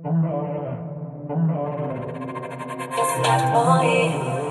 It's that boy.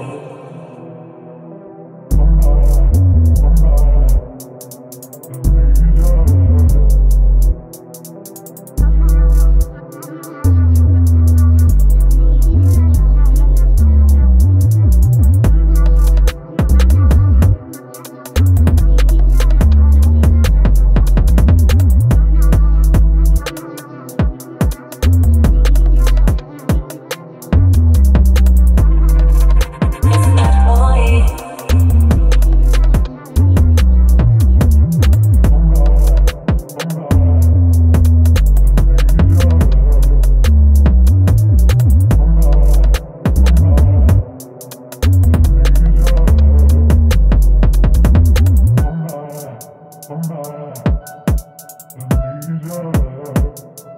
to make it.